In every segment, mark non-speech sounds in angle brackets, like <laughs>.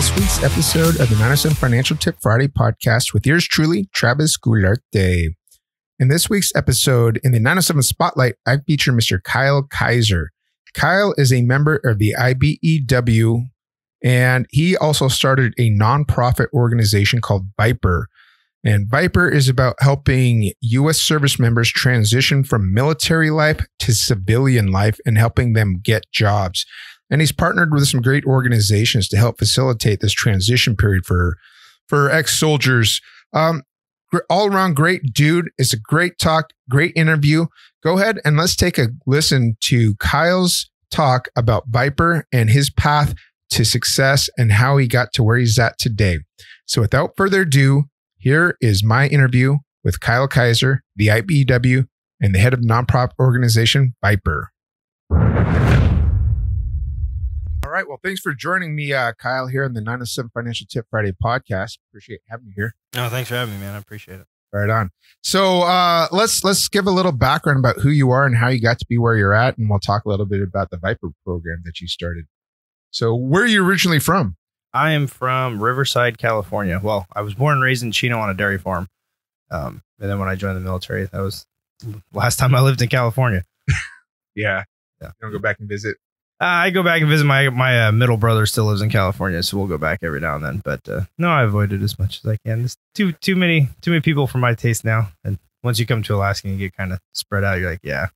this week's episode of the Madison Financial Tip Friday podcast with yours truly, Travis Gularte. In this week's episode, in the 907 Spotlight, I feature Mr. Kyle Kaiser. Kyle is a member of the IBEW, and he also started a nonprofit organization called Viper. And Viper is about helping U.S. service members transition from military life to civilian life and helping them get jobs. And he's partnered with some great organizations to help facilitate this transition period for, for ex soldiers. Um, all around great dude. It's a great talk, great interview. Go ahead and let's take a listen to Kyle's talk about Viper and his path to success and how he got to where he's at today. So without further ado, here is my interview with Kyle Kaiser, the IBEW, and the head of nonprofit organization Viper. All right. Well, thanks for joining me, uh, Kyle, here on the 907 Financial Tip Friday podcast. Appreciate having you here. Oh, thanks for having me, man. I appreciate it. Right on. So uh, let's let's give a little background about who you are and how you got to be where you're at, and we'll talk a little bit about the Viper program that you started. So, where are you originally from? I am from Riverside, California. Well, I was born and raised in Chino on a dairy farm, um, and then when I joined the military, that was last time I lived in California. <laughs> yeah, yeah. You don't go back and visit. Uh, I go back and visit my my uh, middle brother still lives in California, so we'll go back every now and then. But uh, no, I avoid it as much as I can. There's too too many too many people for my taste now. And once you come to Alaska and you get kind of spread out, you're like, yeah,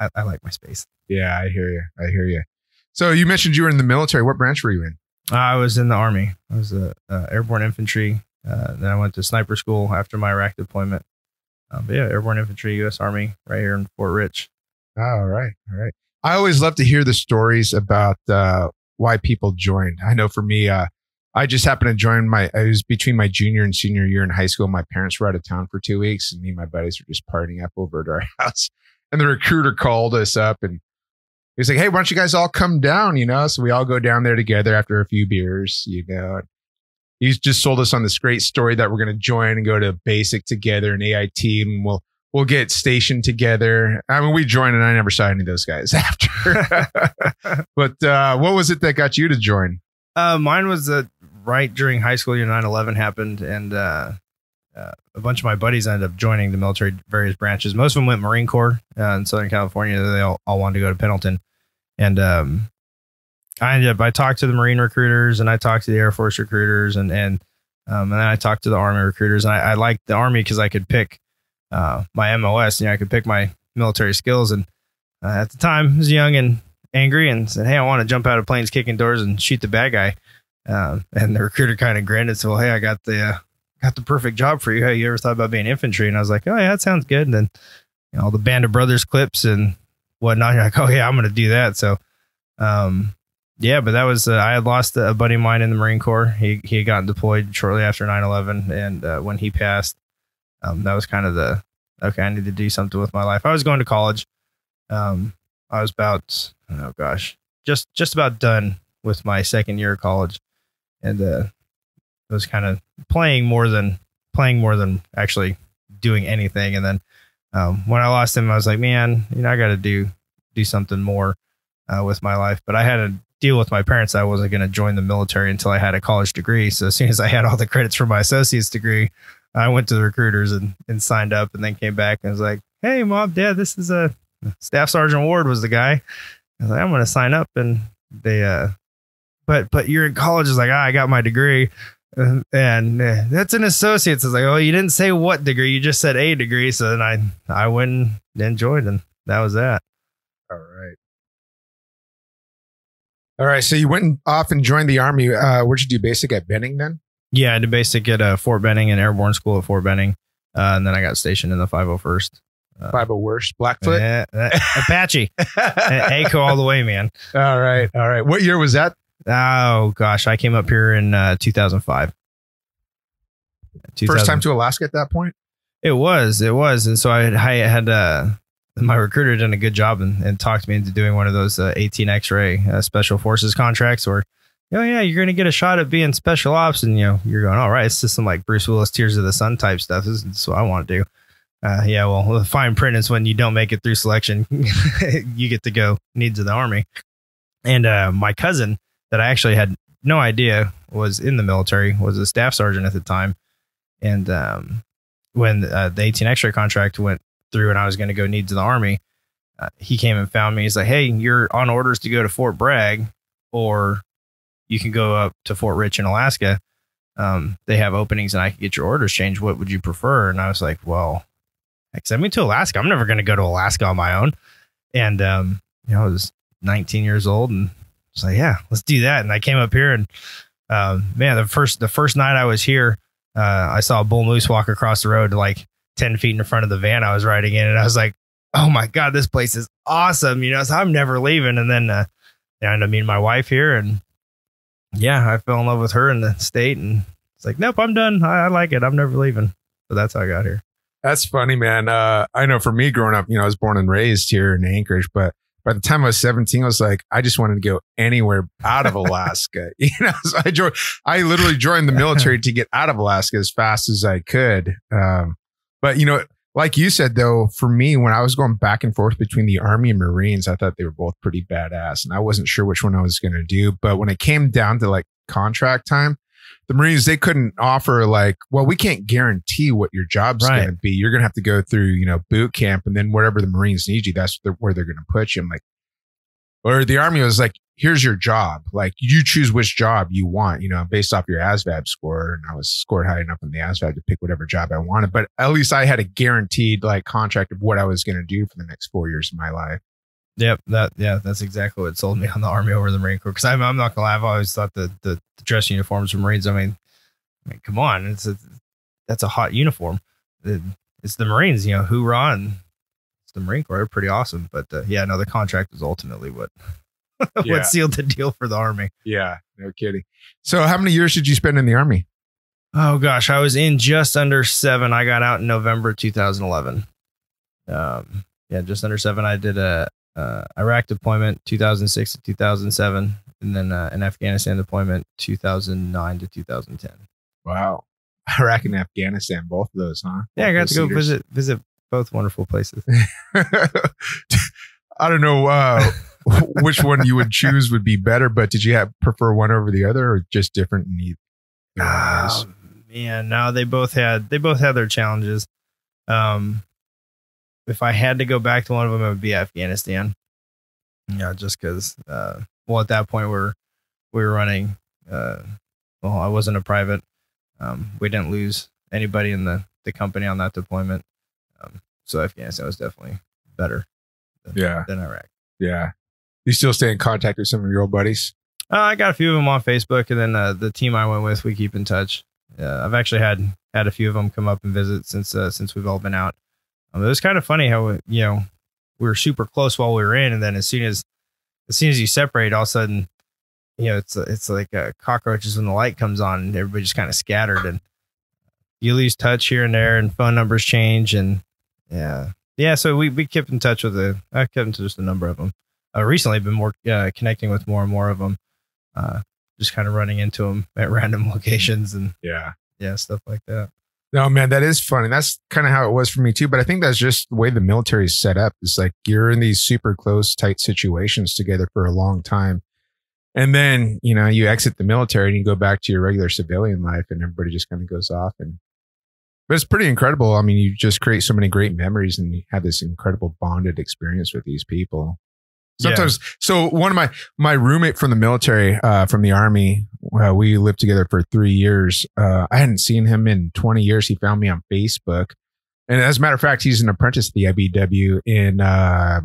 I, I, like my space. Yeah, I hear you. I hear you. So you mentioned you were in the military. What branch were you in? I was in the army. I was a, airborne infantry. Uh, then I went to sniper school after my Iraq deployment. Um, but yeah, airborne infantry, U.S. Army, right here in Fort Rich. All right, all right. I always love to hear the stories about uh, why people joined. I know for me, uh, I just happened to join my, I was between my junior and senior year in high school. My parents were out of town for two weeks and me and my buddies were just partying up over at our <laughs> house. And the recruiter called us up and he was like, Hey, why don't you guys all come down? You know, so we all go down there together after a few beers, you know. He's just sold us on this great story that we're going to join and go to basic together and AIT and we'll we'll get stationed together. I mean, we joined and I never saw any of those guys <laughs> after. <laughs> but uh, what was it that got you to join? Uh, mine was that right during high school year 9 11 happened. And uh, uh, a bunch of my buddies ended up joining the military various branches. Most of them went Marine Corps uh, in Southern California. They all, all wanted to go to Pendleton. And um, I ended up, I talked to the Marine recruiters and I talked to the Air Force recruiters and, and, um, and then I talked to the Army recruiters. And I, I liked the Army because I could pick uh, my MOS. You know, I could pick my military skills. And uh, at the time, I was young and angry and said, "Hey, I want to jump out of planes, kicking doors, and shoot the bad guy." Uh, and the recruiter kind of grinned and said, "Well, hey, I got the uh, got the perfect job for you. Hey, you ever thought about being infantry?" And I was like, "Oh yeah, that sounds good." And then you know, all the Band of Brothers clips and whatnot. You're like, "Oh yeah, I'm going to do that." So, um, yeah, but that was uh, I had lost a buddy of mine in the Marine Corps. He he had gotten deployed shortly after 9/11, and uh, when he passed, um, that was kind of the okay. I need to do something with my life. I was going to college. Um, I was about oh gosh, just just about done with my second year of college, and uh, I was kind of playing more than playing more than actually doing anything. And then um, when I lost him, I was like, man, you know, I got to do do something more uh, with my life. But I had to deal with my parents. I wasn't going to join the military until I had a college degree. So as soon as I had all the credits for my associate's degree, I went to the recruiters and, and signed up and then came back and was like, Hey, mom, dad, this is a Staff Sergeant Ward was the guy. I was like, I'm going to sign up. And they, uh, but, but you're in college. Is like, ah, I got my degree. And, and uh, that's an associate's. It's like, oh, you didn't say what degree. You just said a degree. So then I, I went and joined and that was that. All right. All right. So you went off and joined the army. Uh, where'd you do basic at Benning then? Yeah, I did basic at uh, Fort Benning and Airborne School at Fort Benning. Uh, and then I got stationed in the 501st. Uh, Five oh worst Blackfoot, uh, uh, Apache, ACO <laughs> all the way, man. All right, all right. What year was that? Oh gosh, I came up here in uh, 2005. 2000. First time to Alaska at that point. It was, it was, and so I had, I had uh, my recruiter done a good job and, and talked me into doing one of those uh, 18 X-ray uh, special forces contracts where oh yeah, you're gonna get a shot at being special ops, and you know you're going, all right, it's just some like Bruce Willis Tears of the Sun type stuff. This is what I want to do. Uh, yeah, well, the fine print is when you don't make it through selection, <laughs> you get to go needs of the army. And uh, my cousin that I actually had no idea was in the military, was a staff sergeant at the time. And um, when uh, the 18 X-ray contract went through and I was going to go needs of the army, uh, he came and found me. He's like, "Hey, you're on orders to go to Fort Bragg, or you can go up to Fort Rich in Alaska. Um, they have openings, and I can get your orders changed. What would you prefer?" And I was like, "Well, send me to Alaska. I'm never going to go to Alaska on my own." And um, you know, I was 19 years old, and I was like, "Yeah, let's do that." And I came up here, and um, man, the first the first night I was here, uh, I saw a bull moose walk across the road like 10 feet in front of the van I was riding in. And I was like, oh my God, this place is awesome. You know, so I'm never leaving. And then uh, I ended up meeting my wife here. And yeah, I fell in love with her in the state. And it's like, nope, I'm done. I, I like it. I'm never leaving. So that's how I got here. That's funny, man. Uh, I know for me growing up, you know, I was born and raised here in Anchorage, but by the time I was 17, I was like, I just wanted to go anywhere out of <laughs> Alaska. <laughs> you know, so I joined, I literally joined the military to get out of Alaska as fast as I could. Um, but you know, like you said though, for me, when I was going back and forth between the Army and Marines, I thought they were both pretty badass, and I wasn't sure which one I was going to do. But when it came down to like contract time, the Marines they couldn't offer like, well, we can't guarantee what your job's Right. going to be. You're going to have to go through, you know, boot camp, and then wherever the Marines need you, that's where where they're going to put you. I'm like, or the Army was like, here's your job. Like you choose which job you want, you know, based off your ASVAB score. And I was scored high enough in the ASVAB to pick whatever job I wanted. But at least I had a guaranteed like contract of what I was going to do for the next four years of my life. Yep. That, yeah, that's exactly what sold me on the Army over the Marine Corps. Cause I'm, I'm not gonna lie. I've always thought the, the, the dress uniforms for Marines, I mean, I mean, come on. It's a, that's a hot uniform. It- it's the Marines, you know, hoorah. And it's the Marine Corps. They're pretty awesome. But uh, yeah, no, the contract was ultimately what, <laughs> Yeah. what sealed the deal for the Army. Yeah, no kidding. So how many years did you spend in the Army? Oh gosh, I was in just under seven. I got out in November 2011. Um, yeah, just under seven. I did a uh, Iraq deployment 2006 to 2007, and then uh, an Afghanistan deployment 2009 to 2010. Wow. Iraq and Afghanistan, both of those, huh? Yeah, I got to go theaters. visit visit both wonderful places. <laughs> I don't know uh, <laughs> <laughs> which one you would choose would be better, but did you have prefer one over the other, or just different in either? Oh, man, no, they both had they both had their challenges. Um, if I had to go back to one of them, it would be Afghanistan. Yeah, just because. Uh, well, at that point, we're we were running. Uh, well, I wasn't a private. Um, we didn't lose anybody in the the company on that deployment. Um, so Afghanistan was definitely better than, Yeah. than Iraq. Yeah. You still stay in contact with some of your old buddies? Uh, I got a few of them on Facebook, and then uh, the team I went with, we keep in touch. Uh, I've actually had had a few of them come up and visit since uh, since we've all been out. Um, it was kind of funny how you know we were super close while we were in, and then as soon as as soon as you separate, all of a sudden, you know, it's it's like uh, cockroaches when the light comes on, and everybody just kind of scattered, and you lose touch here and there, and phone numbers change, and yeah, yeah. So we we kept in touch with the I kept in touch with a number of them. Uh, recently, been more uh, connecting with more and more of them uh, just kind of running into them <laughs> at random locations and Yeah. yeah, stuff like that. No, man, that is funny. That's kind of how it was for me too. But I think that's just the way the military is set up. It's like you're in these super close, tight situations together for a long time. And then, you know, you exit the military and you go back to your regular civilian life and everybody just kind of goes off. And, but it's pretty incredible. I mean, you just create so many great memories and you have this incredible bonded experience with these people. Yeah. Sometimes, so one of my, my roommate from the military, uh, from the army, uh, we lived together for three years. Uh, I hadn't seen him in 20 years. He found me on Facebook. And as a matter of fact, he's an apprentice at the IBEW in, uh,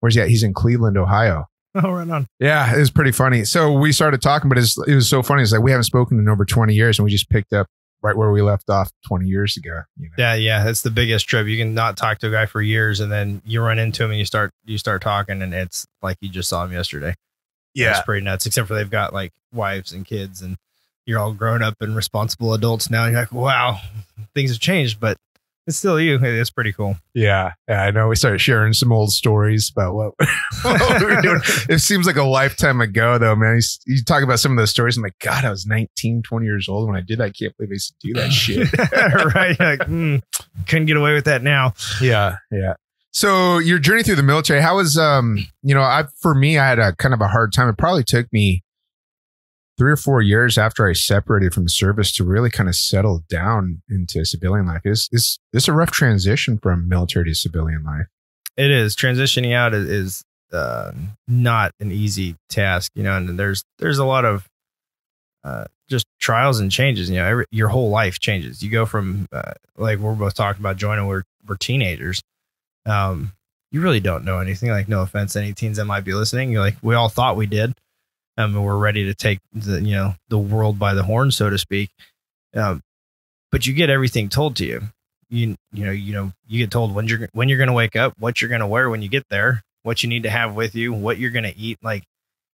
where's he at? He's in Cleveland, Ohio. <laughs> Oh, right on. Yeah, it was pretty funny. So we started talking, but it's, it was so funny. It's like we haven't spoken in over 20 years and we just picked up right where we left off 20 years ago. You know? Yeah, yeah, that's the biggest trip. You can not talk to a guy for years, and then you run into him and you start you start talking, and it's like you just saw him yesterday. Yeah, it's pretty nuts. Except for they've got like wives and kids, and you're all grown up and responsible adults now. And you're like, wow, <laughs> things have changed, but it's still you. It's pretty cool. Yeah, yeah, I know. We started sharing some old stories about what, <laughs> what we were doing. It seems like a lifetime ago, though, man. He's, you talk about some of those stories. I'm like, God, I was 19, 20 years old when I did that. I can't believe I used to do that shit. <laughs> <laughs> right? Like, mm, couldn't get away with that now. yeah, yeah. So your journey through the military, how was, um, you know, I for me, I had a kind of a hard time. It probably took me three or four years after I separated from the service to really kind of settle down into civilian life. Is is this a rough transition from military to civilian life? It is transitioning out is, uh, not an easy task, you know, and there's there's a lot of uh, just trials and changes. You know, every, your whole life changes. You go from uh, like we're both talking about joining. We're we're teenagers. Um, you really don't know anything. Like, no offense, any teens that might be listening. You're like, we all thought we did, um, and we're ready to take the you know the world by the horn, so to speak. Um, but you get everything told to you. You you know you know you get told when you're when you're going to wake up, what you're going to wear when you get there, what you need to have with you, what you're going to eat. Like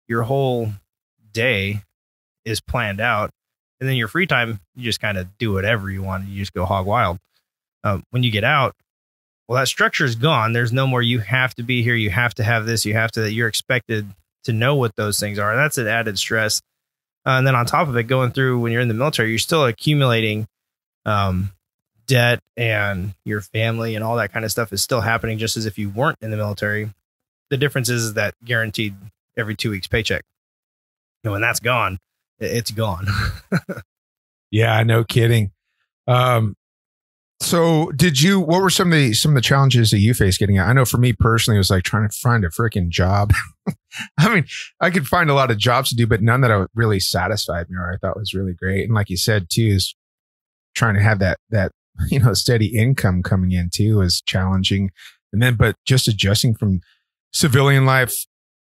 your whole day is planned out, and then your free time, you just kind of do whatever you want. You just go hog wild. Um, when you get out, well, that structure is gone. There's no more. You have to be here. You have to have this. You have to. You're expected to know what those things are. And That's an added stress. Uh, and then on top of it, going through when you're in the military, you're still accumulating um, debt, and your family and all that kind of stuff is still happening, just as if you weren't in the military. The difference is that guaranteed every two weeks paycheck. And when that's gone, it's gone. <laughs> yeah, no kidding. Um, so did you what were some of the some of the challenges that you faced getting out? I know for me personally it was like trying to find a freaking job. <laughs> I mean, I could find a lot of jobs to do, but none that really satisfied me or I thought was really great. And like you said too, is trying to have that that <laughs> you know steady income coming in too is challenging. And then but just adjusting from civilian life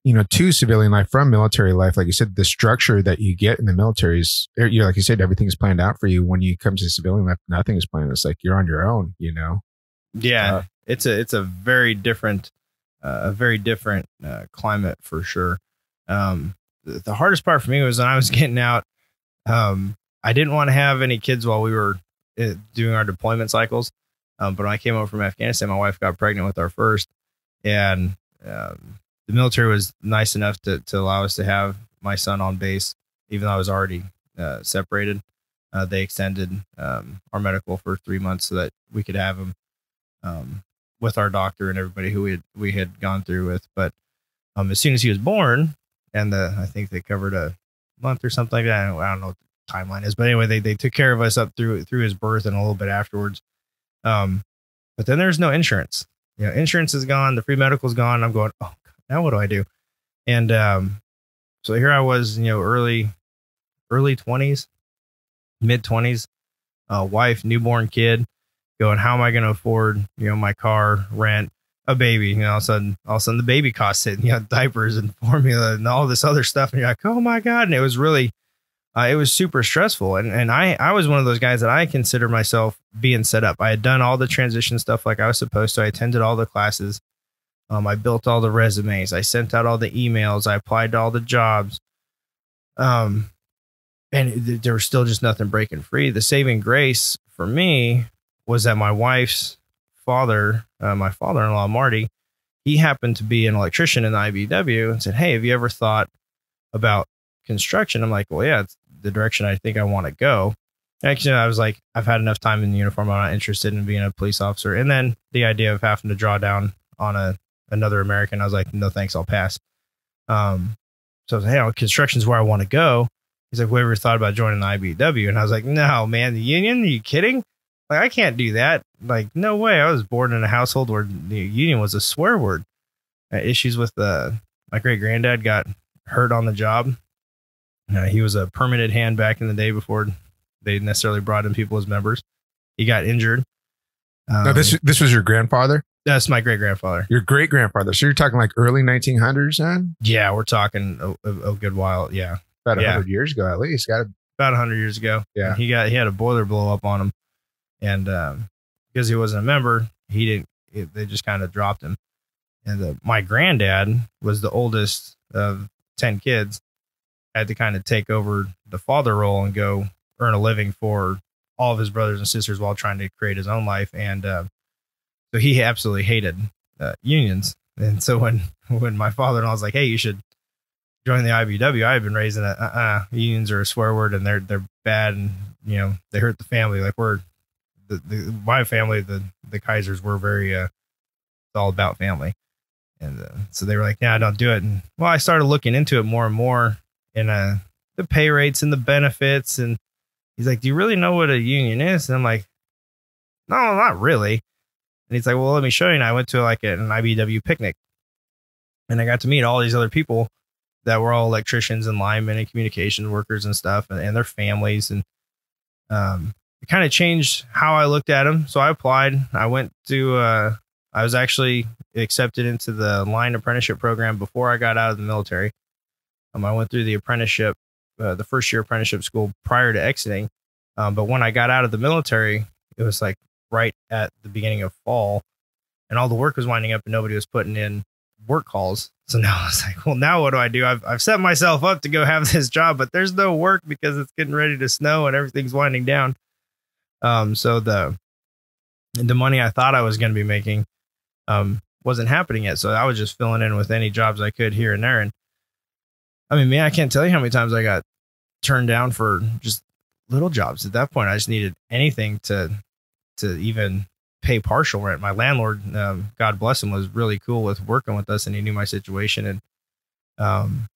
you know, to civilian life from military life, like you said, the structure that you get in the military is, er, you know, like you said, everything's planned out for you. When you come to civilian life, nothing is planned. It's like you're on your own, you know? Yeah. Uh, it's a, it's a very different, uh, a very different uh, climate for sure. Um, the, the, hardest part for me was when I was <laughs> getting out, um, I didn't want to have any kids while we were uh, doing our deployment cycles. Um, but when I came over from Afghanistan, my wife got pregnant with our first and, um, the military was nice enough to, to allow us to have my son on base, even though I was already uh, separated. Uh, they extended um, our medical for three months so that we could have him um, with our doctor and everybody who we had, we had gone through with. But um, as soon as he was born, and the, I think they covered a month or something like that. I don't, I don't know what the timeline is, but anyway, they, they took care of us up through through his birth and a little bit afterwards. Um, but then there's no insurance. You know, insurance is gone. The free medical is gone. I'm going, oh now what do I do? And um, so here I was, you know, early, early twenties, mid twenties, uh, wife, newborn kid, going, how am I going to afford, you know, my car, rent, a baby? You know, all of a sudden, all of a sudden, the baby costs it, and <laughs> you know, diapers and formula and all this other stuff, and you're like, oh my god! And it was really, uh, it was super stressful. And and I I was one of those guys that I consider myself being set up. I had done all the transition stuff like I was supposed to. I attended all the classes. Um, I built all the resumes. I sent out all the emails. I applied to all the jobs. Um, and th- there was still just nothing breaking free. The saving grace for me was that my wife's father, uh, my father-in-law Marty, he happened to be an electrician in the IBEW and said, "Hey, have you ever thought about construction?" I'm like, "Well, yeah, it's the direction I think I want to go." Actually, I was like, I've had enough time in the uniform. I'm not interested in being a police officer. And then the idea of having to draw down on a another American. I was like, no thanks, I'll pass. Um, so I was like, hey, construction's where I want to go. He's like, whoever thought about joining the IBEW? And I was like, no, man, the union? Are you kidding? Like, I can't do that. Like, no way. I was born in a household where the union was a swear word. Uh, issues with the, my great granddad got hurt on the job. Uh, he was a permanent hand back in the day before they necessarily brought in people as members. He got injured. Um, no, this this was your grandfather. That's my great grandfather. Your great grandfather. So you're talking like early 1900s then? Yeah, we're talking a, a, a good while. Yeah, about yeah. 100 years ago at least. Got about 100 years ago. Yeah, he got he had a boiler blow up on him, and um, because he wasn't a member, he didn't. It, they just kind of dropped him. And the, my granddad was the oldest of 10 kids. Had to kind of take over the father role and go earn a living for all of his brothers and sisters while trying to create his own life. And uh, so he absolutely hated uh, unions. And so when <laughs> when my father-in-law was like, "Hey, you should join the IBEW," I had been raised in uh, uh, unions are a swear word and they're they're bad and you know they hurt the family. Like we're the, the my family, the the Kaisers were very uh, it's all about family. And uh, so they were like, "Yeah, don't do it." And well, I started looking into it more and more, and uh, the pay rates and the benefits. And he's like, Do you really know what a union is? And I'm like, No, not really. And he's like, Well, let me show you. And I went to like an IBEW picnic and I got to meet all these other people that were all electricians and linemen and communication workers and stuff and, and their families. And um, it kind of changed how I looked at them. So I applied. I went to, uh, I was actually accepted into the line apprenticeship program before I got out of the military. Um, I went through the apprenticeship, uh, the first year apprenticeship school prior to exiting. Um, but when I got out of the military, it was like right at the beginning of fall and all the work was winding up and nobody was putting in work calls. So now I was like, well, now what do I do? I've, I've set myself up to go have <laughs> this job, but there's no work because it's getting ready to snow and everything's winding down. Um, so the, the money I thought I was going to be making, um, wasn't happening yet. So I was just filling in with any jobs I could here and there. And I mean, man, I can't tell you how many times I got turned down for just little jobs. At that point, I just needed anything to, to even pay partial rent. My landlord, um, God bless him, was really cool with working with us, and he knew my situation, and um,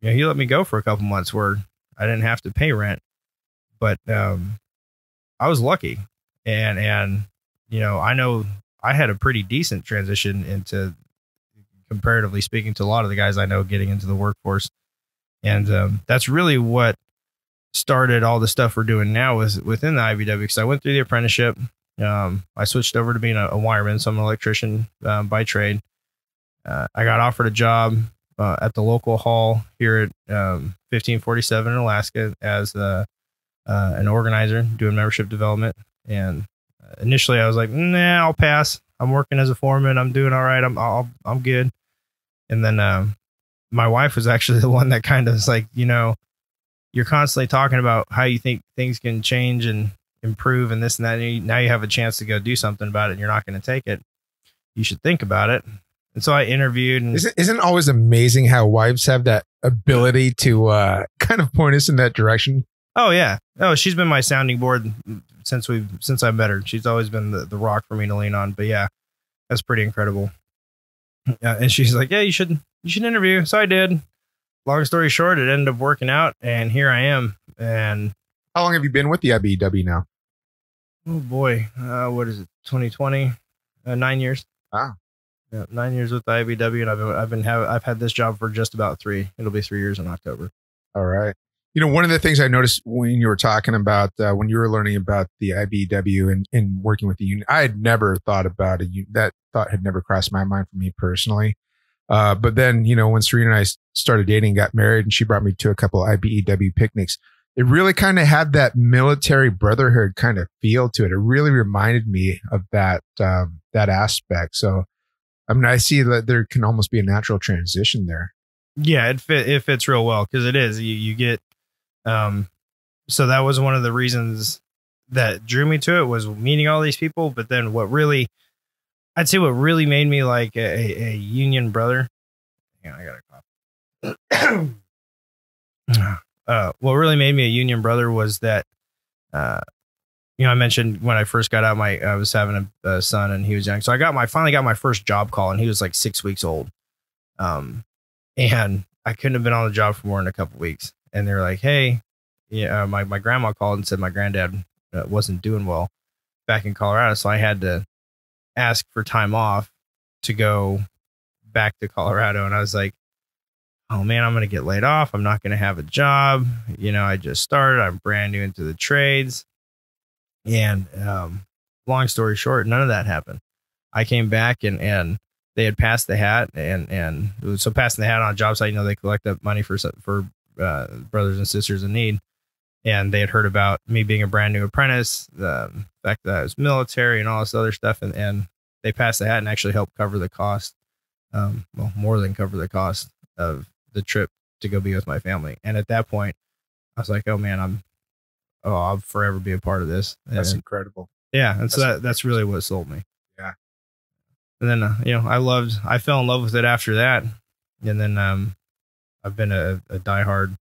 you know, he let me go for a couple months where I didn't have to pay rent. But um, I was lucky, and and you know, I know I had a pretty decent transition into, comparatively speaking, to a lot of the guys I know getting into the workforce, and um, that's really what started all the stuff we're doing now was within the IBEW because I went through the apprenticeship um, I switched over to being a, a wireman, so I'm an electrician um, by trade. Uh, I got offered a job uh, at the local hall here at um, 1547 in Alaska as uh, an organizer doing membership development. And uh, initially, I was like, "Nah, I'll pass. I'm working as a foreman. I'm doing all right. I'm I'll, I'm good." And then um, my wife was actually <laughs> the one that kind of was like, you know, you're constantly talking about how you think things can change and improve and this and that. And you, now you have a chance to go do something about it and you're not going to take it. You should think about it. And so I interviewed. And, isn't, isn't it always amazing how wives have that ability to uh, <laughs> kind of point us in that direction? Oh yeah. Oh, she's been my sounding board since we've since I met her. She's always been the, the rock for me to lean on. But yeah, that's pretty incredible. Yeah, and she's like, "Yeah, you should you should interview." So I did. Long story short, it ended up working out, and here I am. And how long have you been with the IBEW now? Oh boy, uh, what is it? 2020, uh, nine years. Wow. Yeah, nine years with the IBEW, and I've been, I've been have I've had this job for just about three. It'll be three years in October. All right. You know, one of the things I noticed when you were talking about uh, when you were learning about the IBEW and, and working with the union, I had never thought about it. That thought had never crossed my mind for me personally. Uh, but then, you know, when Serena and I started dating, got married, and she brought me to a couple IBEW picnics, it really kind of had that military brotherhood kind of feel to it. It really reminded me of that um, that aspect. So, I mean, I see that there can almost be a natural transition there. Yeah, it fit it fits real well because it is. You you get um, so that was one of the reasons that drew me to it was meeting all these people. But then what really, I'd say, what really made me like a, a union brother. I got a cough. Uh, what really made me a union brother was that, uh, you know, I mentioned when I first got out, my I was having a, a, son and he was young, so I got my finally got my first job call and he was like six weeks old, um, and I couldn't have been on the job for more than a couple weeks, and they were like, "Hey, yeah," uh, my my grandma called and said my granddad uh, wasn't doing well back in Colorado, so I had to ask for time off to go back to Colorado, and I was like, oh man, I'm going to get laid off. I'm not going to have a job. You know, I just started. I'm brand new into the trades. And um, long story short, none of that happened. I came back and, and they had passed the hat and, and so passing the hat on a job site, you know, they collect up money for, for uh, brothers and sisters in need. And they had heard about me being a brand new apprentice, the fact that I was military and all this other stuff. And, and they passed the hat and actually helped cover the cost. Um, well, more than cover the cost of the trip to go be with my family. And at that point, I was like, oh man, I'm, oh, I'll forever be a part of this. That's and, incredible. Yeah. And that's, so that, that's really what sold me. Yeah. And then, uh, you know, I loved, I fell in love with it after that. And then, um, I've been a, a diehard,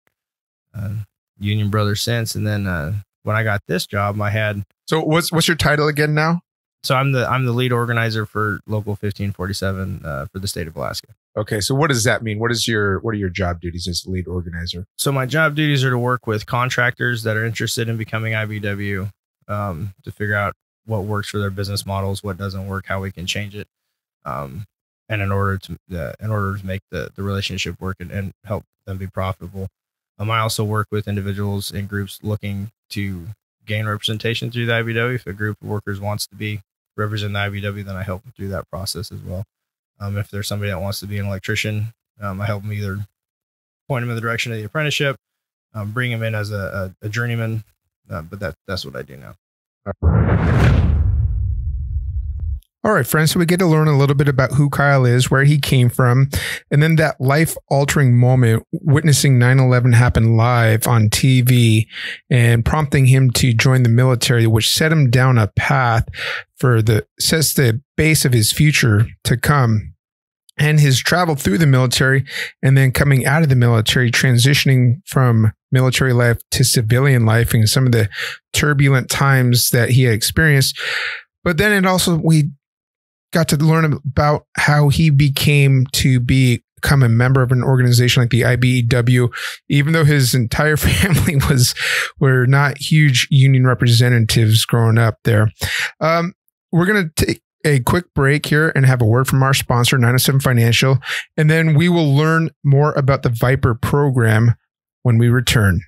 uh, union brother since. And then, uh, when I got this job, I had. So what's, what's your title again now? So I'm the, I'm the lead organizer for local 1547, uh, for the state of Alaska. Okay, so what does that mean? What is your what are your job duties as a lead organizer? So my job duties are to work with contractors that are interested in becoming IBEW um, to figure out what works for their business models, what doesn't work, how we can change it, um, and in order to uh, in order to make the the relationship work and, and help them be profitable. Um, I also work with individuals and groups looking to gain representation through the IBEW. If a group of workers wants to be represent the IBEW, then I help them through that process as well. Um, if there's somebody that wants to be an electrician, um, I help them either point them in the direction of the apprenticeship, um, bring them in as a, a, a journeyman. Uh, but that that's what I do now. All right, friends. So we get to learn a little bit about who Kyle is, where he came from, and then that life altering moment, witnessing 9 11 happen live on TV and prompting him to join the military, which set him down a path for the, sets the base of his future to come. And his travel through the military and then coming out of the military, transitioning from military life to civilian life and some of the turbulent times that he had experienced. But then it also, we got to learn about how he became to be become a member of an organization like the IBEW, even though his entire <laughs> family was were not huge union representatives growing up there. Um, we're gonna take a quick break here and have a word from our sponsor, 907 Financial, and then we will learn more about the Viper program when we return.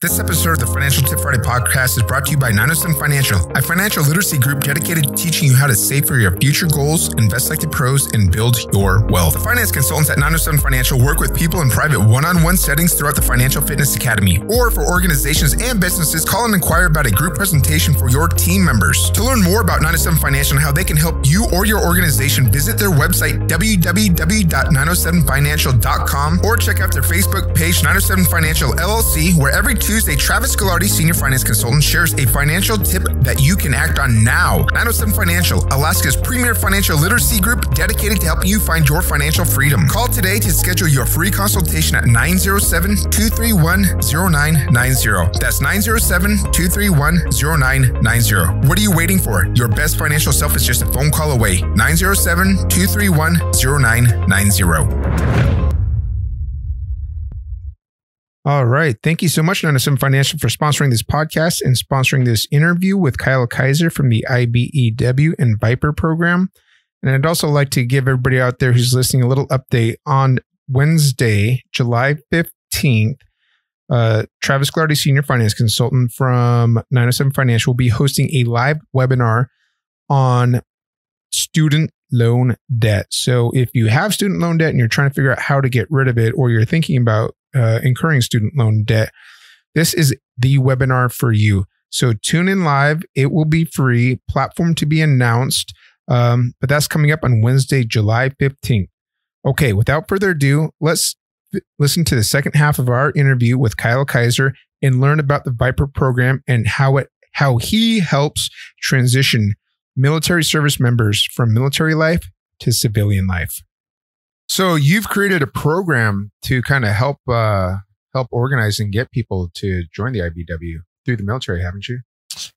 This episode of the Financial Tip Friday podcast is brought to you by 907 Financial, a financial literacy group dedicated to teaching you how to save for your future goals, invest like the pros, and build your wealth. The finance consultants at 907 Financial work with people in private one on one settings throughout the Financial Fitness Academy. Or for organizations and businesses, call and inquire about a group presentation for your team members. To learn more about 907 Financial and how they can help you or your organization, visit their website, www.907financial.com, or check out their Facebook page, 907 Financial LLC, where every Tuesday, Travis Gularte, Senior Finance Consultant, shares a financial tip that you can act on now. 907 Financial, Alaska's premier financial literacy group dedicated to helping you find your financial freedom. Call today to schedule your free consultation at 907 231 0990. That's 907 231 0990. What are you waiting for? Your best financial self is just a phone call away. 907 231 0990. All right. Thank you so much, 907 Financial, for sponsoring this podcast and sponsoring this interview with Kyle Kaiser from the IBEW and Viper program. And I'd also like to give everybody out there who's listening a little update on Wednesday, July 15th. Uh, Travis Gularte, Senior Finance Consultant from 907 Financial, will be hosting a live webinar on student loan debt. So if you have student loan debt and you're trying to figure out how to get rid of it, or you're thinking about uh, incurring student loan debt, this is the webinar for you. So tune in live. It will be free. Platform to be announced. Um, but that's coming up on Wednesday, July 15th. Okay, without further ado, let's listen to the second half of our interview with Kyle Kaiser and learn about the Viper program and how it how he helps transition military service members from military life to civilian life. So you've created a program to kind of help uh, help organize and get people to join the IBEW through the military, haven't you?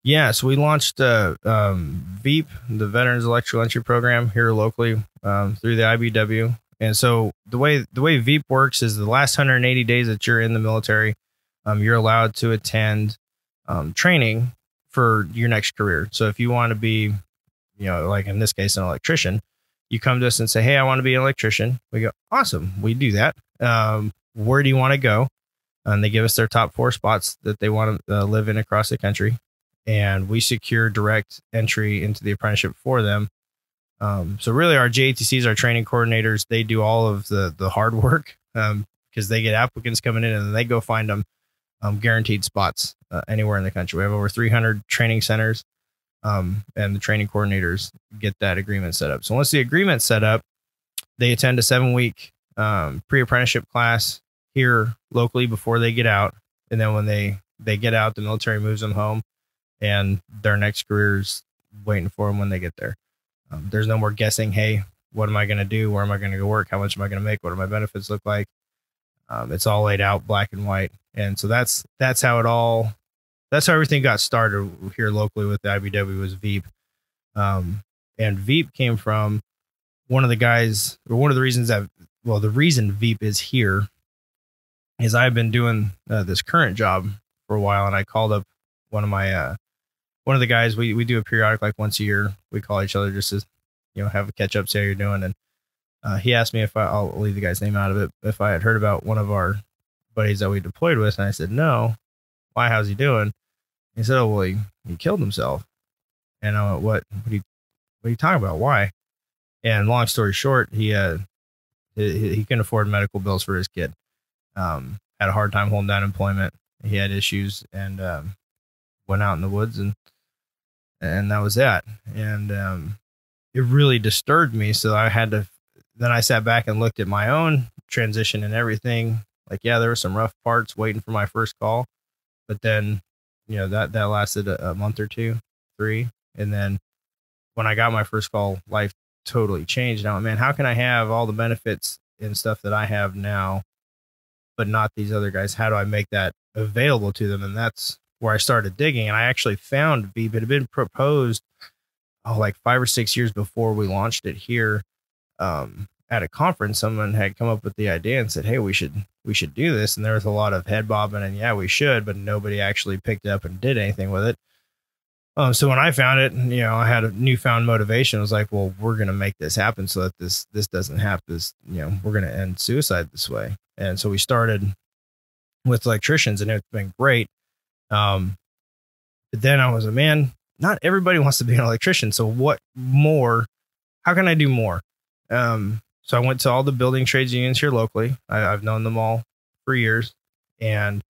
Yeah, so we launched uh, um, VEEP, the Veterans Electrical Entry Program, here locally um, through the IBEW. And so the way the way VEEP works is the last 180 days that you're in the military, um, you're allowed to attend um, training for your next career. So if you want to be, you know, like in this case, an electrician, you come to us and say, Hey, I want to be an electrician. We go, Awesome. We do that. Um, where do you want to go? And they give us their top four spots that they want to uh, live in across the country. And we secure direct entry into the apprenticeship for them. Um, so really our JATCs, our training coordinators, they do all of the, the hard <laughs> work um, because they get applicants coming in and they go find them um, guaranteed spots uh, anywhere in the country. We have over 300 training centers um, and the training coordinators get that agreement set up. So once the agreement's set up, they attend a seven week um, pre apprenticeship class here locally before they get out, and then when they they get out, the military moves them home, and their next career's waiting for them when they get there. Um, there's no more guessing. Hey, what am I going to do? Where am I going to go work? How much am I going to make? What do my benefits look like? Um, it's all laid out black and white, and so that's that's how it all that's how everything got started here locally with the IBEW was Veep. Um, and Veep came from one of the guys, or one of the reasons that, well, the reason Veep is here is I've been doing uh, this current job for a while, and I called up one of my uh, one of the guys. We we do a periodic like once a year. We call each other just to you know have a catch up, see how you're doing, and uh, he asked me if I, I'll leave the guy's name out of it, if I had heard about one of our buddies that we deployed with, and I said no. Why? How's he doing? He said, "Oh well, he, he killed himself." And I went, "What? What are you what are you talking about? Why?" And long story short, he uh he, he couldn't afford medical bills for his kid. Um, had a hard time holding down employment. He had issues and um, went out in the woods and and that was that. And um, it really disturbed me. So I had to. Then I sat back and looked at my own transition and everything. Like, yeah, there were some rough parts waiting for my first call, but then, you know, that that lasted a, a month or two, three, and then when I got my first call, life totally changed. Now, man, how can I have all the benefits and stuff that I have now, but not these other guys? How do I make that available to them? And that's where I started digging. And I actually found Veep. It had been proposed, oh, like five or six years before we launched it here. Um, at a conference, someone had come up with the idea and said, "Hey, we should we should do this." And there was a lot of head bobbing and yeah, we should, but nobody actually picked up and did anything with it. Um, so when I found it, you know, I had a newfound motivation. I was like, well, we're going to make this happen so that this, this doesn't happen. this, you know, we're going to end suicide this way. And so we started with electricians and it's been great. Um, but then I was a man, not everybody wants to be an electrician. So what more, how can I do more? Um, so I went to all the building trades unions here locally. I, have known them all for years. And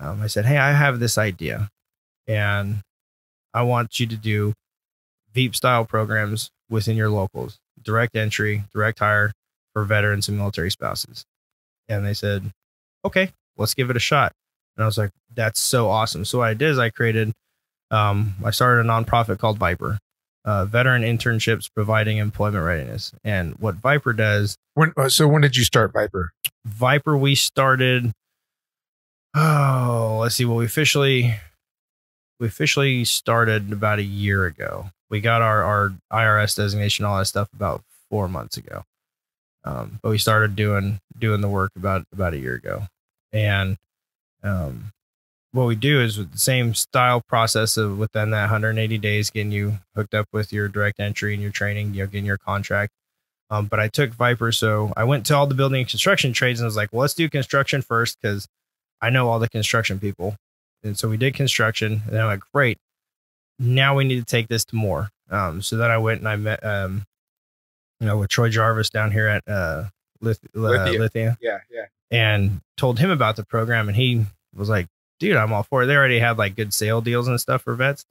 um, I said, Hey, I have this idea. And I want you to do Veep style programs within your locals, direct entry, direct hire for veterans and military spouses. And they said, okay, let's give it a shot. And I was like, that's so awesome. So what I did is I created, um, I started a nonprofit called Viper, uh, veteran internships providing employment readiness. And what Viper does. When, uh, so when did you start Viper? Viper, we started, oh, let's see, well, we officially, we officially started about a year ago. We got our, our IRS designation, all that stuff about four months ago. Um, but we started doing doing the work about about a year ago. And um, what we do is with the same style process of within that 180 days, getting you hooked up with your direct entry and your training, you know, getting your contract. Um, but I took Viper, so I went to all the building and construction trades and I was like, well, let's do construction first because I know all the construction people. And so we did construction, and I'm like, great. Now we need to take this to more. Um, so then I went and I met, um, you know, with Troy Jarvis down here at uh, Lith- uh, Lithia. Lithia, Yeah, yeah. and told him about the program, and he was like, "Dude, I'm all for it." They already had like good sale deals and stuff for vets,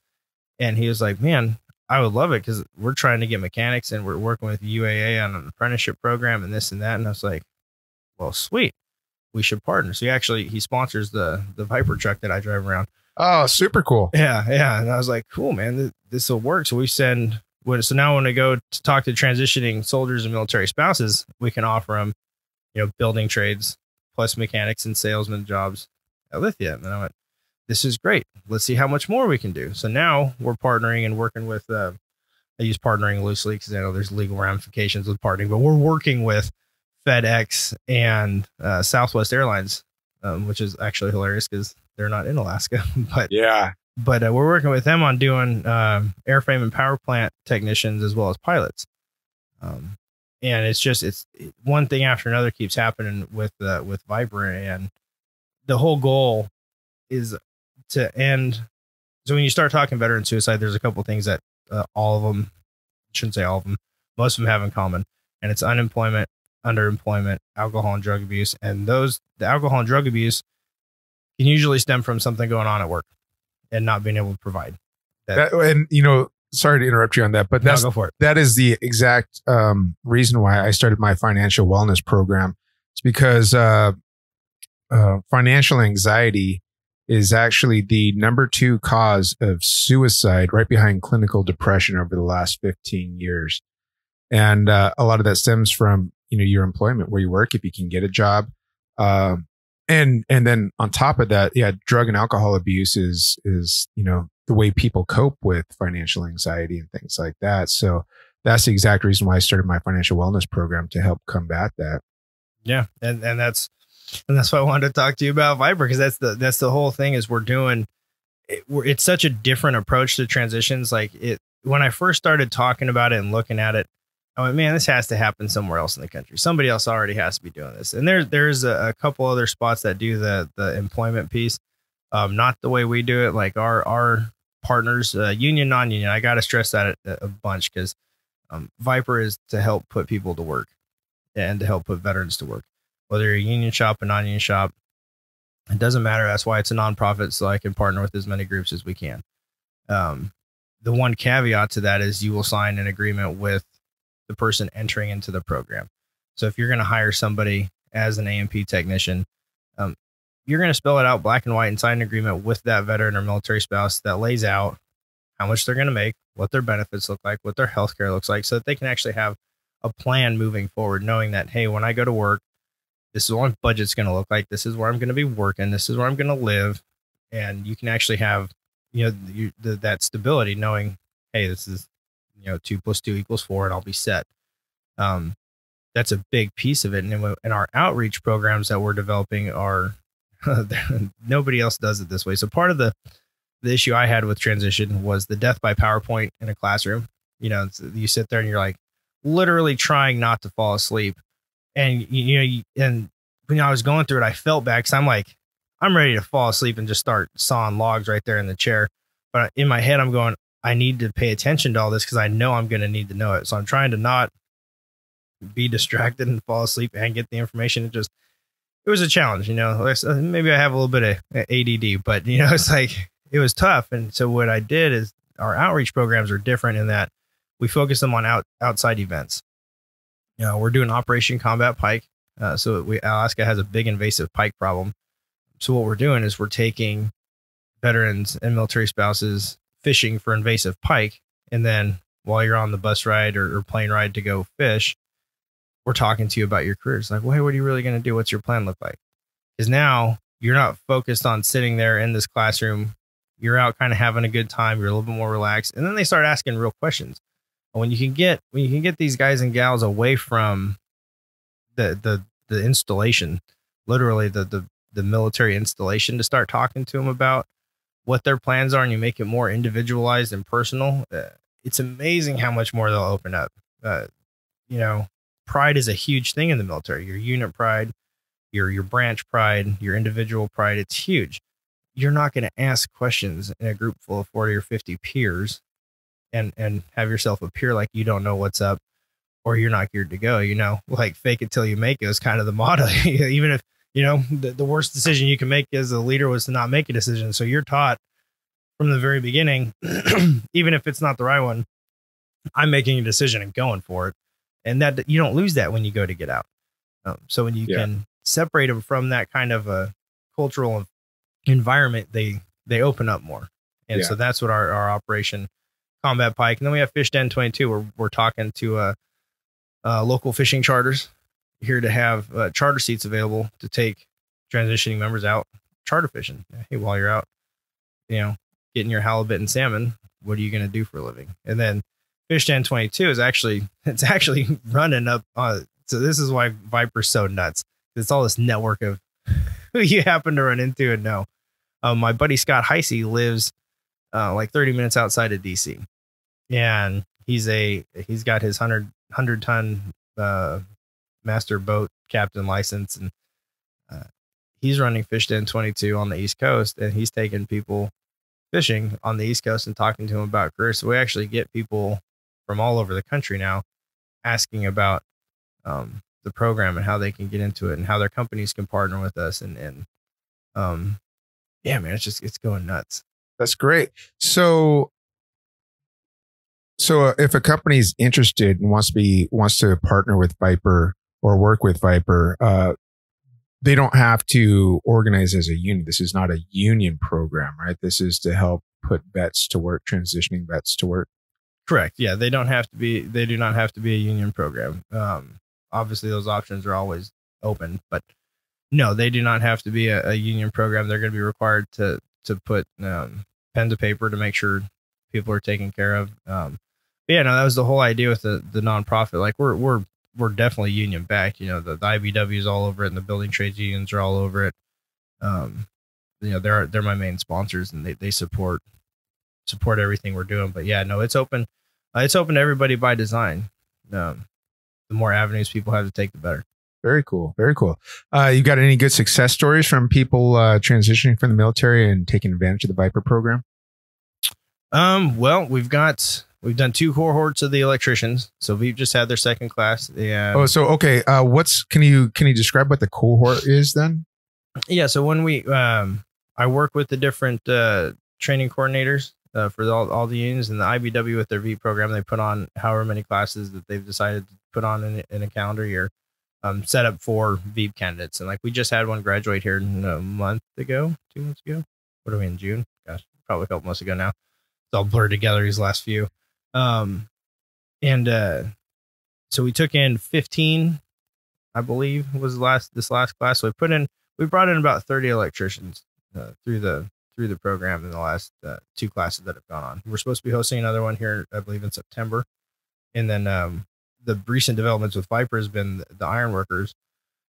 and he was like, "Man, I would love it because we're trying to get mechanics, and we're working with UAA on an apprenticeship program, and this and that." And I was like, "Well, sweet." we should partner. So he actually he sponsors the the Viper truck that I drive around. Oh, super cool. Yeah, yeah. And I was like, cool, man, this will work. So we send when so now when I go to talk to transitioning soldiers and military spouses, we can offer them, you know, building trades plus mechanics and salesman jobs at Lithia. And I went, this is great. Let's see how much more we can do. So now we're partnering and working with. Uh, I use partnering loosely because I know there's legal ramifications with partnering, but we're working with FedEx and uh, Southwest Airlines, um, which is actually hilarious because they're not in Alaska. <laughs> but yeah, but uh, we're working with them on doing um, airframe and power plant technicians as well as pilots. Um, and it's just it's one thing after another keeps happening with uh, with Viper, and the whole goal is to end. So when you start talking veteran suicide, there's a couple things that uh, all of them shouldn't say all of them, most of them have in common, and it's unemployment, underemployment, alcohol and drug abuse, and those the alcohol and drug abuse can usually stem from something going on at work and not being able to provide. That, that, and you know, sorry to interrupt you on that, but no, that's it. that is the exact um, reason why I started my financial wellness program. It's because uh, uh, financial anxiety is actually the number two cause of suicide, right behind clinical depression over the last 15 years. And uh, a lot of that stems from you know your employment where you work if you can get a job um, and and then on top of that yeah drug and alcohol abuse is is you know the way people cope with financial anxiety and things like that so that's the exact reason why I started my financial wellness program to help combat that. Yeah, and and that's and that's why I wanted to talk to you about Viper because that's the that's the whole thing is we're doing it, we're, it's such a different approach to transitions. Like it when I first started talking about it and looking at it, I went, man, this has to happen somewhere else in the country. Somebody else already has to be doing this. And there there's a, a couple other spots that do the the employment piece, um, not the way we do it. Like our our partners, uh, union non union. I got to stress that a, a bunch because um, Viper is to help put people to work and to help put veterans to work whether you're a union shop or non-union shop. It doesn't matter. That's why it's a nonprofit, so I can partner with as many groups as we can. Um, the one caveat to that is you will sign an agreement with the person entering into the program. So if you're going to hire somebody as an A&P technician, um, you're going to spell it out black and white and sign an agreement with that veteran or military spouse that lays out how much they're going to make, what their benefits look like, what their health care looks like, so that they can actually have a plan moving forward, knowing that, hey, when I go to work, this is what my budget's going to look like. This is where I'm going to be working. This is where I'm going to live. And you can actually have, you know, you, the, that stability knowing, hey, this is, you know, two plus two equals four and I'll be set. Um, that's a big piece of it. And, and our outreach programs that we're developing are, <laughs> nobody else does it this way. So part of the, the issue I had with transition was the death by PowerPoint in a classroom. You know, you sit there and you're like literally trying not to fall asleep and you know, and when I was going through it, I felt bad because I'm like, I'm ready to fall asleep and just start sawing logs right there in the chair. But in my head, I'm going, I need to pay attention to all this because I know I'm going to need to know it. So I'm trying to not be distracted and fall asleep and get the information. It just, it was a challenge, you know. Maybe I have a little bit of ADD, but you know, <laughs> it's like it was tough. And so what I did is our outreach programs are different in that we focus them on out outside events you know, we're doing Operation Combat Pike. Uh, so we, Alaska has a big invasive pike problem. So what we're doing is we're taking veterans and military spouses fishing for invasive pike, and then while you're on the bus ride or, or plane ride to go fish, we're talking to you about your careers. Like, well, hey, what are you really going to do? What's your plan look like? Because now you're not focused on sitting there in this classroom. You're out kind of having a good time. You're a little bit more relaxed, and then they start asking real questions when you can get when you can get these guys and gals away from the the the installation, literally the the the military installation, to start talking to them about what their plans are, and you make it more individualized and personal. Uh, it's amazing how much more they'll open up. Uh, you know, pride is a huge thing in the military. Your unit pride, your your branch pride, your individual pride. It's huge. You're not going to ask questions in a group full of 40 or 50 peers and and have yourself appear like you don't know what's up or you're not geared to go you know <laughs> like fake it till you make it is kind of the motto. <laughs> Even if you know the, the worst decision you can make as a leader was to not make a decision. So you're taught from the very beginning <clears throat> even if it's not the right one i'm making a decision and going for it. And that you don't lose that when you go to get out. Um, so when you yeah. can separate them from that kind of a cultural environment they they open up more. And yeah. so that's what our, our operation combat pike, and then we have Fish Den 22. We're we're talking to uh, uh, local fishing charters here to have uh, charter seats available to take transitioning members out charter fishing. Hey, while you're out, you know, getting your halibut and salmon, what are you going to do for a living? And then Fish Den 22 is actually <laughs> it's actually running up. Uh, so this is why Viper's so nuts. It's all this network of <laughs> who you happen to run into and know. Um, my buddy Scott Heisey lives uh, like 30 minutes outside of DC and he's a he's got his 100 100 ton uh, master boat captain license and uh, he's running fish den 22 on the east coast and he's taking people fishing on the east coast and talking to them about careers. So we actually get people from all over the country now asking about um, the program and how they can get into it and how their companies can partner with us and and um yeah man it's just it's going nuts. That's great. So so uh, if a company is interested and wants to be wants to partner with Viper or work with Viper, uh, they don't have to organize as a union. This is not a union program, right? This is to help put vets to work, transitioning vets to work. Correct. Yeah, they don't have to be. They do not have to be a union program. Um, obviously, those options are always open, but no, they do not have to be a, a union program. They're going to be required to to put um, pen to paper to make sure people are taken care of. Um, yeah, no, that was the whole idea with the the nonprofit. Like we're we're we're definitely union backed. You know, the, the IBEW is all over it, and the building trades unions are all over it. Um, you know, they're they're my main sponsors, and they they support support everything we're doing. But yeah, no, it's open. Uh, it's open to everybody by design. Um, the more avenues people have to take, the better. Very cool. Very cool. Uh, you got any good success stories from people uh, transitioning from the military and taking advantage of the Viper program? Um, well, we've got we've done two cohorts of the electricians, so we've just had their second class. Yeah. Oh, so okay. Uh, what's can you can you describe what the cohort is then? Yeah. So when we um, I work with the different uh, training coordinators uh, for all, all the unions and the IBEW with their V program. They put on however many classes that they've decided to put on in, in a calendar year, um, set up for VEEP candidates. And like we just had one graduate here a month ago, two months ago. What are we in June? Gosh, probably a couple months ago now. It's all blurred together. These last few, um, and uh, so we took in 15, I believe was last this last class. So we put in we brought in about 30 electricians uh, through the through the program in the last uh, two classes that have gone on. We're supposed to be hosting another one here, I believe, in September. And then um, the recent developments with Viper has been the, the ironworkers.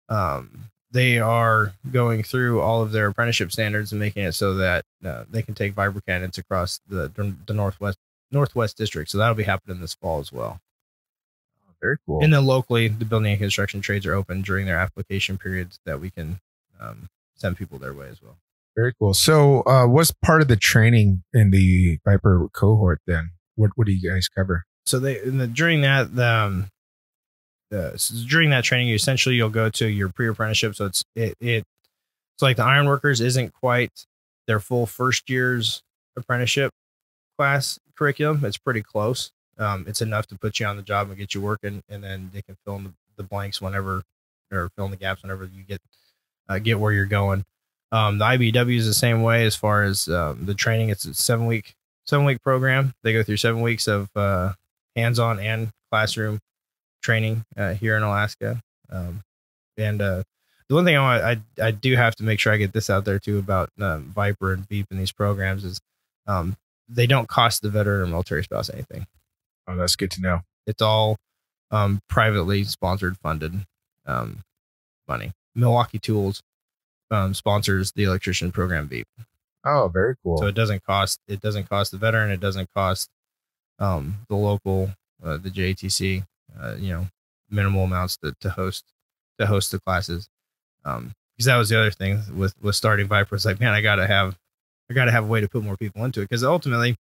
Um, they are going through all of their apprenticeship standards and making it so that uh, they can take Viper candidates across the the northwest northwest district. So that'll be happening this fall as well. Oh, very cool. And then locally, the building and construction trades are open during their application periods that we can um, send people their way as well. Very cool. So, uh, what's part of the training in the Viper cohort then? What What do you guys cover? So they the, during that the, um, the so during that training, you essentially you'll go to your pre apprenticeship. So it's it it it's like the ironworkers isn't quite their full first year's apprenticeship class curriculum. It's pretty close. Um, it's enough to put you on the job and get you working, and then they can fill in the, the blanks whenever or fill in the gaps whenever you get uh, get where you're going. Um, the IBEW is the same way as far as um, the training. It's a seven week seven week program. They go through seven weeks of uh, hands on and classroom training uh, here in Alaska. Um, and uh, the one thing I, I I do have to make sure I get this out there too about um, Viper and VEEP in these programs is um, they don't cost the veteran or military spouse anything. Oh, that's good to know. It's all um, privately sponsored, funded um, money. Milwaukee Tools um, sponsors the electrician program Veep. Oh, very cool. So it doesn't cost it doesn't cost the veteran. It doesn't cost um, the local uh, the JTC. Uh, you know, minimal amounts to, to host to host the classes. Um, because that was the other thing with with starting Viper. It's like, man, I gotta have I gotta have a way to put more people into it because ultimately,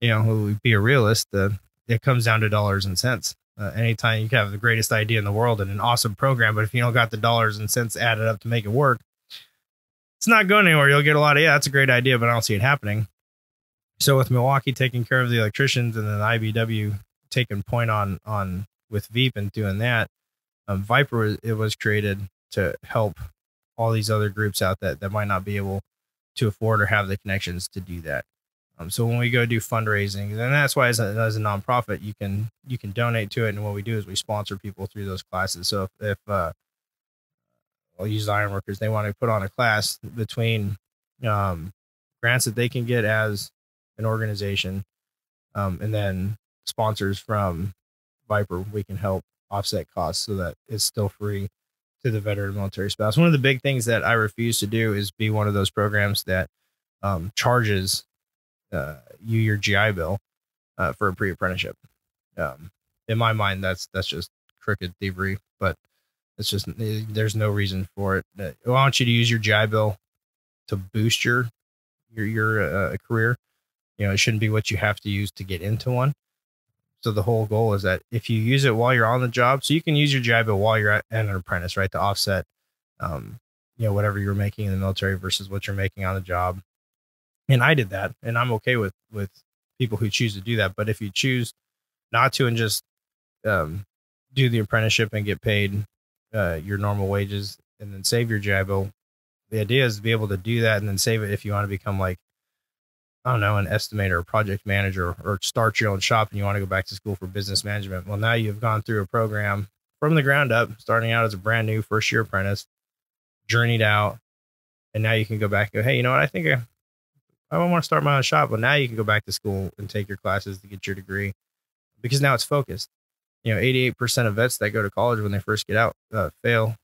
you know, be a realist. Uh, it comes down to dollars and cents. Uh, anytime you have the greatest idea in the world and an awesome program, but if you don't got the dollars and cents added up to make it work, it's not going anywhere. You'll get a lot of, yeah, that's a great idea, but I don't see it happening. So with Milwaukee taking care of the electricians and then IBEW taking point on, on with Veep and doing that, um, Viper, it was created to help all these other groups out that, that might not be able to afford or have the connections to do that. Um, so when we go do fundraising, and that's why as a, as a nonprofit, you can you can donate to it. And what we do is we sponsor people through those classes. So if, if uh, I'll use ironworkers. They want to put on a class between um, grants that they can get as an organization, um, and then sponsors from Viper. We can help offset costs so that it's still free to the veteran military spouse. One of the big things that I refuse to do is be one of those programs that um, charges uh, you your GI Bill uh, for a pre apprenticeship. Um, in my mind, that's that's just crooked thievery. But it's just eh, there's no reason for it. I want you to use your GI Bill to boost your your your uh, career. You know, it shouldn't be what you have to use to get into one. So the whole goal is that if you use it while you're on the job, so you can use your GI Bill while you're at an apprentice, right, to offset, um, you know, whatever you're making in the military versus what you're making on the job. And I did that, and I'm okay with with people who choose to do that. But if you choose not to and just um, do the apprenticeship and get paid uh, your normal wages and then save your GI Bill. The idea is to be able to do that and then save it if you want to become like, I don't know, an estimator or project manager or start your own shop and you want to go back to school for business management. Well, now you've gone through a program from the ground up, starting out as a brand new first year apprentice, journeyed out, and now you can go back and go, hey, you know what? I think I, I want to start my own shop. But now you can go back to school and take your classes to get your degree because now it's focused. You know, 88% of vets that go to college when they first get out uh, fail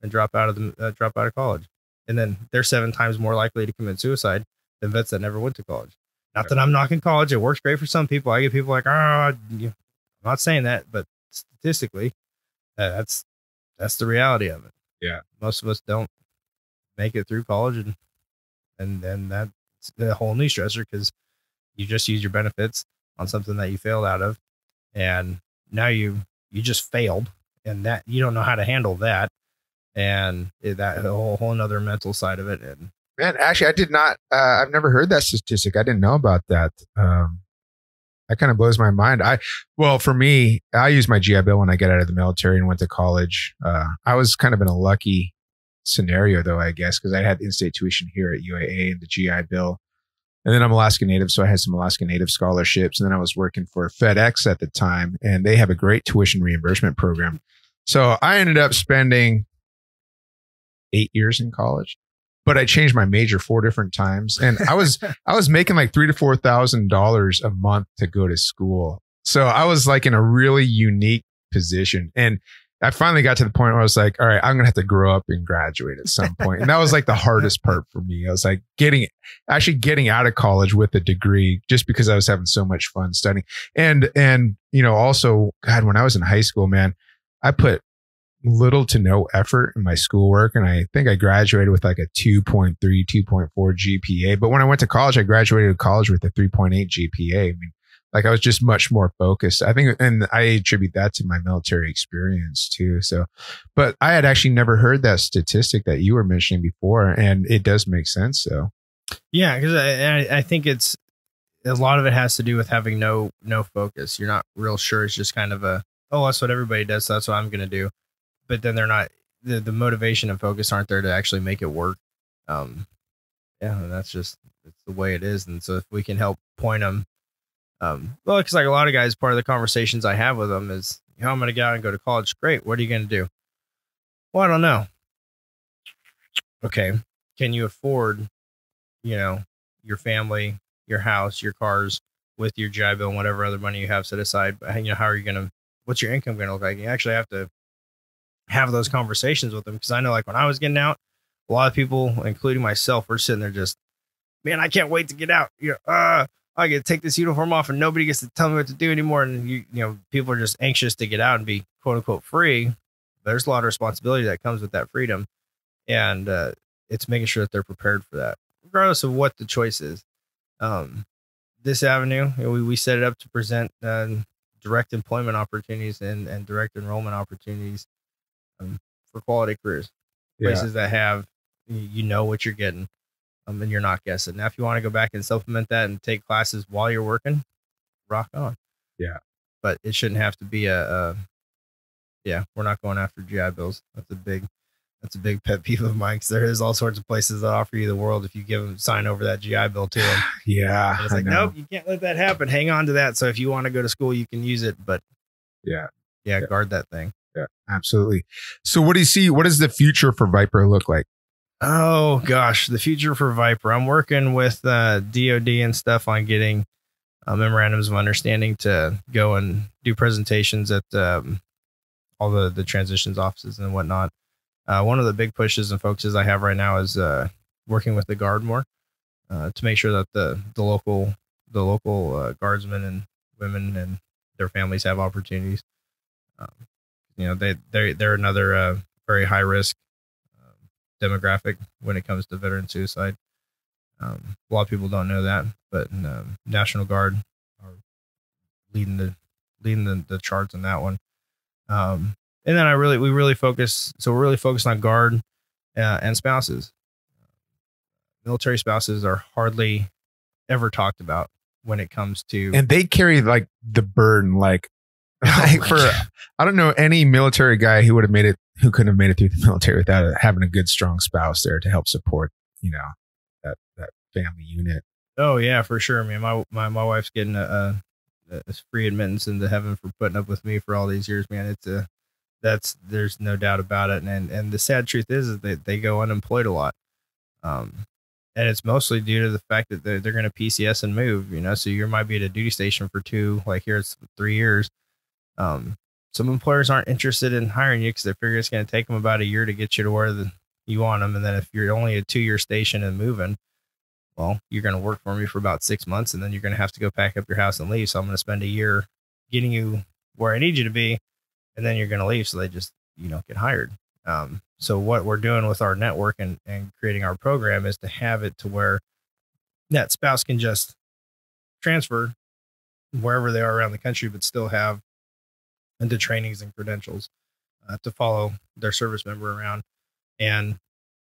and drop out of the uh, drop out of college, and then they're seven times more likely to commit suicide than vets that never went to college. Not that I'm knocking college; it works great for some people. I get people like, oh, I'm not saying that, but statistically, uh, that's that's the reality of it. Yeah, most of us don't make it through college, and and then that's a whole new stressor because you just use your benefits on something that you failed out of, and now you you just failed, and that you don't know how to handle that, and that whole whole another mental side of it. And man, actually, I did not. Uh, I've never heard that statistic. I didn't know about that. Um, that kind of blows my mind. I well, for me, I used my GI Bill when I get out of the military and went to college. Uh, I was kind of in a lucky scenario, though, I guess, because I had in-state tuition here at UAA and the GI Bill and then I'm Alaska Native, so I had some Alaska Native scholarships. And then I was working for FedEx at the time, and they have a great tuition reimbursement program. So I ended up spending eight years in college, but I changed my major four different times, and I was <laughs> I was making like three to four thousand dollars a month to go to school. So I was like in a really unique position, and I finally got to the point where I was like, all right, I'm going to have to grow up and graduate at some point. And that was like the hardest part for me. I was like getting, actually getting out of college with a degree just because I was having so much fun studying. And, and, you know, also, God, when I was in high school, man, I put little to no effort in my schoolwork. And I think I graduated with like a 2.3, 2.4 GPA. But when I went to college, I graduated college with a 3.8 GPA. I mean, like I was just much more focused. I think, and I attribute that to my military experience too. So, but I had actually never heard that statistic that you were mentioning before, and it does make sense. So, yeah, because I, I think it's a lot of it has to do with having no no focus. You're not real sure. It's just kind of a oh, that's what everybody does. So that's what I'm going to do. But then they're not the the motivation and focus aren't there to actually make it work. Um, yeah, that's just it's the way it is. And so if we can help point them um, well, because like a lot of guys, part of the conversations I have with them is, you know, I'm going to get out and go to college. Great. What are you going to do? Well, I don't know. Okay. Can you afford, you know, your family, your house, your cars with your GI Bill and whatever other money you have set aside? But, You know, how are you going to, what's your income going to look like? You actually have to have those conversations with them. Cause I know like when I was getting out, a lot of people, including myself, were sitting there just, man, I can't wait to get out. You know, uh, I get to take this uniform off and nobody gets to tell me what to do anymore. And you, you know, people are just anxious to get out and be quote unquote free. There's a lot of responsibility that comes with that freedom. And uh, it's making sure that they're prepared for that, regardless of what the choice is. Um, this avenue, you know, we, we set it up to present uh, direct employment opportunities and, and direct enrollment opportunities um, for quality careers. Places yeah. that have, you know what you're getting um, and you're not guessing. Now, if you want to go back and supplement that and take classes while you're working, rock on. Yeah. But it shouldn't have to be a, a yeah, we're not going after GI bills. That's a big, that's a big pet <laughs> peeve of mine because there is all sorts of places that offer you the world if you give them sign over that GI bill to them. <sighs> yeah. And it's like, nope, you can't let that happen. Hang on to that. So if you want to go to school, you can use it. But yeah, yeah, yeah. guard that thing. Yeah, absolutely. So what do you see? What does the future for Viper look like? Oh gosh, the future for Viper. I'm working with uh, DoD and stuff on getting uh, memorandums of understanding to go and do presentations at um, all the the transitions offices and whatnot. Uh, one of the big pushes and focuses I have right now is uh, working with the guard more uh, to make sure that the the local the local uh, guardsmen and women and their families have opportunities. Um, you know, they they they're another very high risk demographic when it comes to veteran suicide. Um, a lot of people don't know that, but um, National Guard are leading the leading the, the charts on that one. Um, and then I really we really focus so we're really focused on guard uh, and spouses. Military spouses are hardly ever talked about when it comes to and they carry like the burden like <laughs> oh for I don't know any military guy who would have made it who couldn't have made it through the <laughs> military without having a good, strong spouse there to help support, you know, that that family unit. Oh yeah, for sure. I mean, my my my wife's getting a, a, a free admittance into heaven for putting up with me for all these years, man. It's a that's there's no doubt about it. And and, and the sad truth is, is that they go unemployed a lot. Um, and it's mostly due to the fact that they're, they're going to PCS and move. You know, so you might be at a duty station for two, like here it's three years. Um, some employers aren't interested in hiring you because they figure it's going to take them about a year to get you to where the, you want them, and then if you're only a two year station and moving, well, you're going to work for me for about six months, and then you're going to have to go pack up your house and leave. So I'm going to spend a year getting you where I need you to be, and then you're going to leave. So they just you know get hired. Um, so what we're doing with our network and, and creating our program is to have it to where that spouse can just transfer wherever they are around the country, but still have the trainings and credentials uh, to follow their service member around and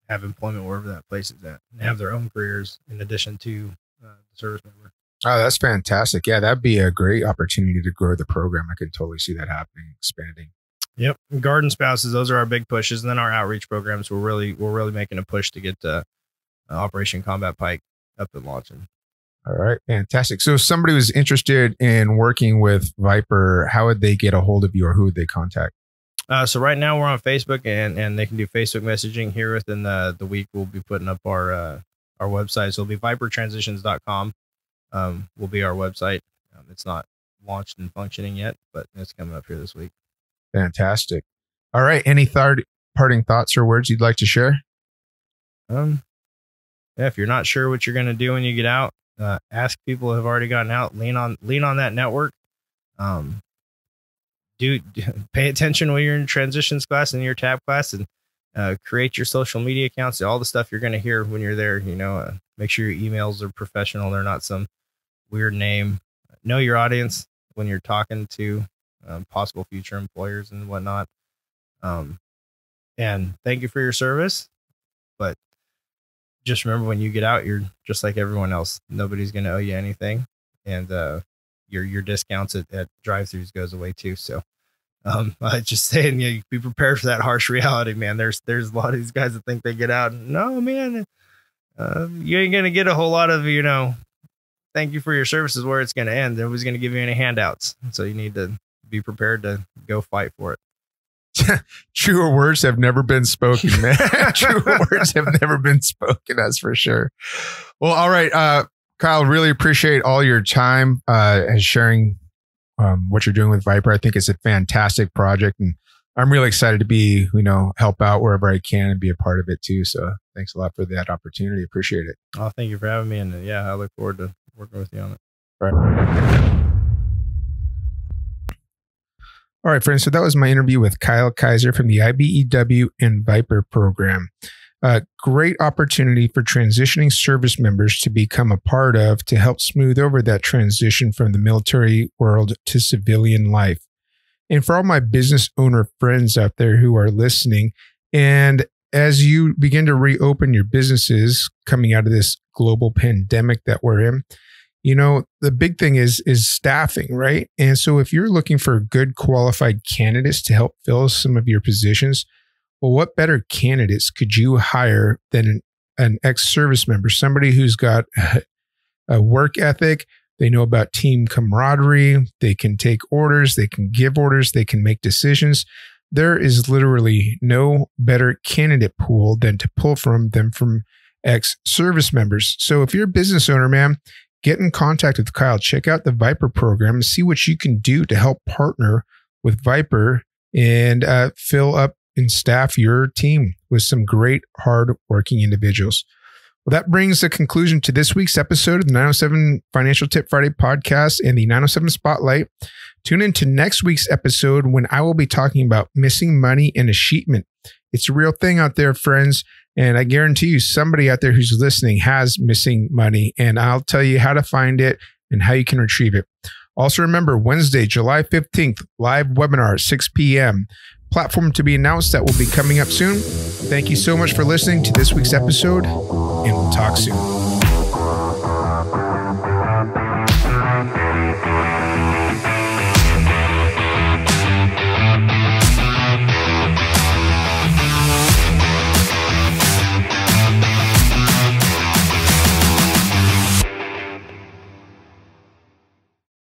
have employment wherever that place is at and have their own careers in addition to uh, the service member. Oh, that's fantastic. Yeah, that'd be a great opportunity to grow the program. I could totally see that happening, expanding. Yep, garden spouses. Those are our big pushes, and then our outreach programs. We're really we're really making a push to get uh, Operation Combat Pike up and launching. All right, fantastic. So, if somebody was interested in working with Viper, how would they get a hold of you, or who would they contact? Uh, so right now we're on Facebook, and and they can do Facebook messaging here within the the week. We'll be putting up our uh, our website. So it'll be vipertransitions.com. Um, will be our website. Um, it's not launched and functioning yet, but it's coming up here this week. Fantastic. All right. Any third parting thoughts or words you'd like to share? Um, yeah, if you're not sure what you're going to do when you get out, uh, ask people who have already gotten out. Lean on lean on that network. Um, do, do <laughs> pay attention when you're in transitions class and your TAP class, and uh, create your social media accounts. All the stuff you're going to hear when you're there. You know, uh, make sure your emails are professional. They're not some weird name. Know your audience when you're talking to um, possible future employers and whatnot. Um, and thank you for your service. But just remember when you get out, you're just like everyone else. Nobody's going to owe you anything. And uh, your your discounts at, at drive throughs goes away too. So um, <laughs> I just saying, you know, be prepared for that harsh <laughs> reality, man. There's there's a lot of these guys that think they get out. No, man, uh, you ain't gonna get a whole lot of you know. Thank you for your services. Where it's gonna end. Nobody's gonna give you any handouts. So you need to be prepared to go fight for it. <laughs> Truer words have never been spoken, man. <laughs> <laughs> Truer words have never been spoken, that's for sure. Well, all right. Uh, Kyle, really appreciate all your time uh, and sharing um, what you're doing with Viper. I think it's a fantastic project, and I'm really excited to be, you know, help out wherever I can and be a part of it too. So thanks a lot for that opportunity. Appreciate it. Oh, thank you for having me, and uh, yeah, I look forward to working with you on it. Right. All right, friends. So that was my interview with Kyle Kaiser from the IBEW and Viper program. A great opportunity for transitioning service members to become a part of to help smooth over that transition from the military world to civilian life. And for all my business owner friends out there who are listening, and as you begin to reopen your businesses coming out of this global pandemic that we're in, you know the big thing is is staffing right and so if you're looking for good qualified candidates to help fill some of your positions well what better candidates could you hire than an, an ex-service member somebody who's got a work ethic they know about team camaraderie they can take orders they can give orders they can make decisions there is literally no better candidate pool than to pull from them from ex service members. So if you're a business owner, man, get in contact with Kyle. Check out the Viper program and see what you can do to help partner with Viper and uh, fill up and staff your team with some great, hard working individuals. Well, that brings the conclusion to this week's episode of the 907 Financial Tip Friday podcast and the 907 Spotlight. Tune in to next week's episode when I will be talking about missing money and escheatment. It's a real thing out there, friends. And I guarantee you, somebody out there who's listening has missing money, and I'll tell you how to find it and how you can retrieve it. Also, remember Wednesday, July 15th, live webinar, 6 p.m. Platform to be announced that will be coming up soon. Thank you so much for listening to this week's episode, and we'll talk soon.